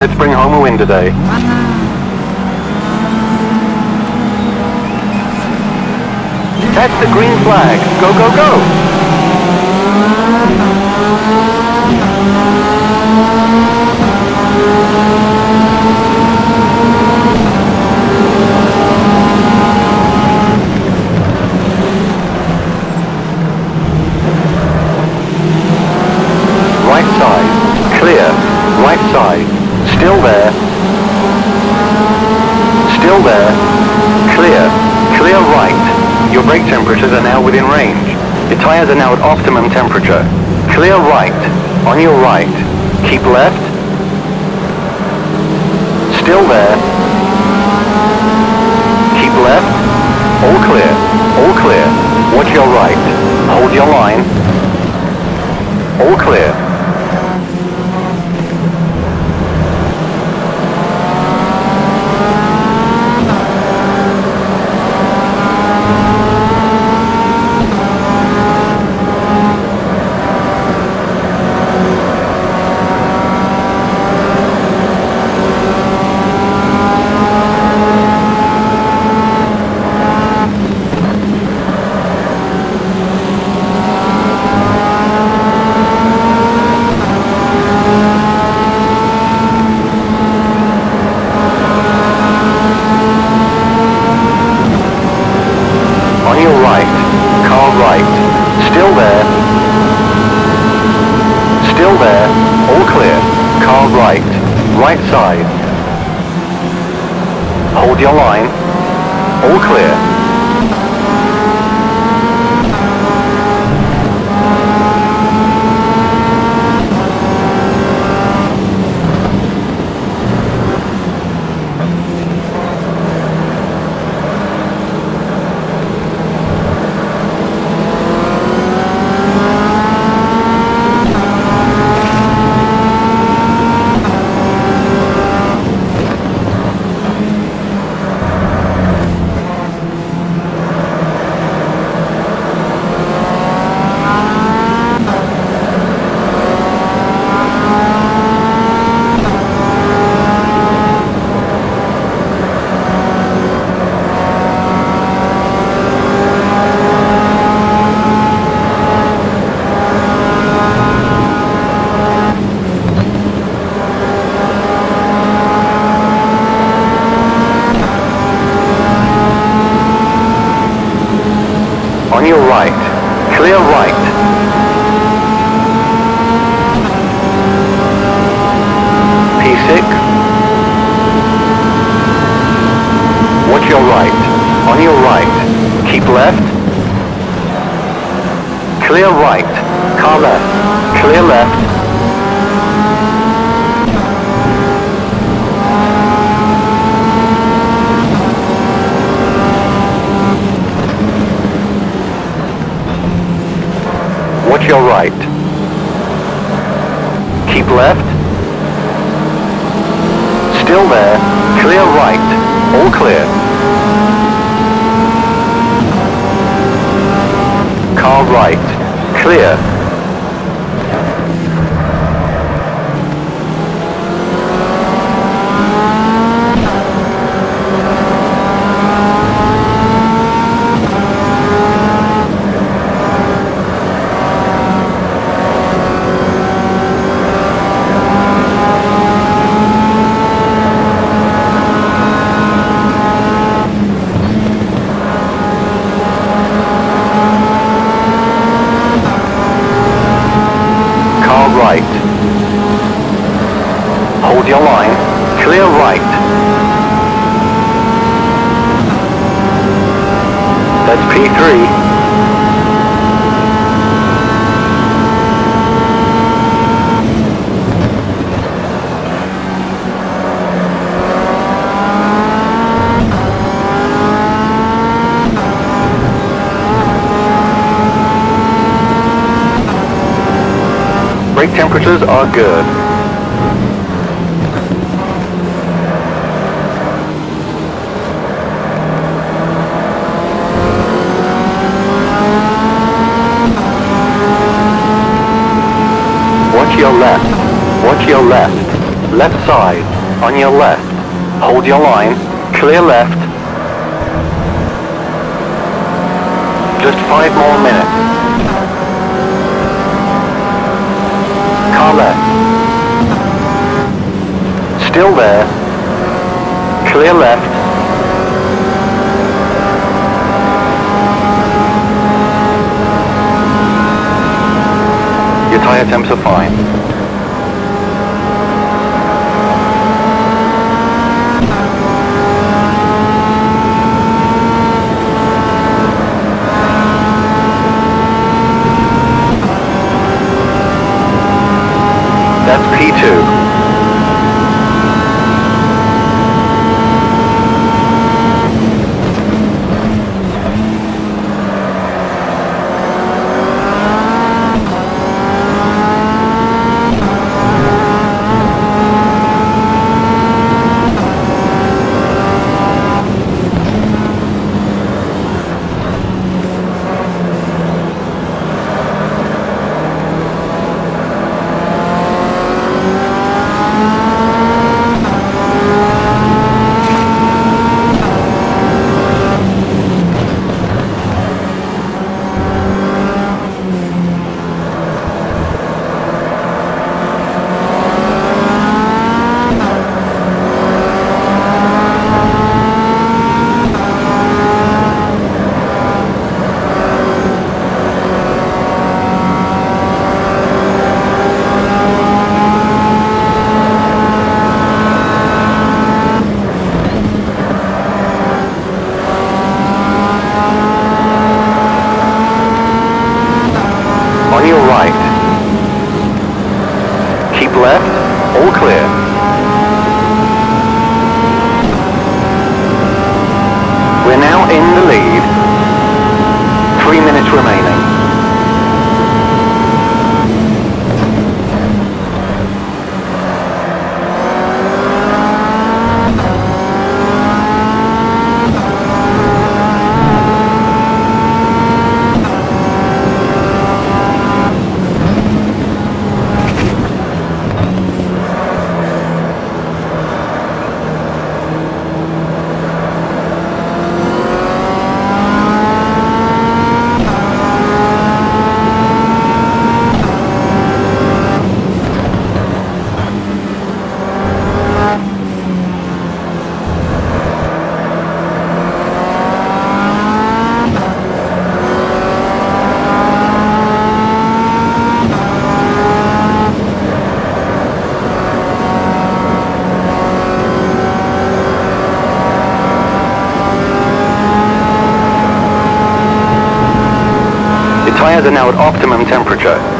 Let's bring home a win today. That's the green flag. Go, go, go! Right side. Clear. Right side. Still there. Still there. Clear. Clear right. Your brake temperatures are now within range. Optimum temperature. Clear right. On your right. Keep left. Still there. Keep left. All clear. All clear. Watch your right. Hold your line. All clear. On your right. Car right. Still there. Still there. All clear. Car right. Right side. Hold your line. All clear. On your right. Clear right. P6. Watch your right. On your right. Keep left. Clear right. Car left. Clear left. Watch your right. Keep left. Still there. Clear right. All clear. Car right. Clear. Car right. Hold your line. Clear right. That's P3. Brake temperatures are good. Watch your left. Watch your left. Left side, on your left. Hold your line, clear left. Just five more minutes. Car left. Still there. Clear left. Tire temps are fine. Tires are now at optimum temperature.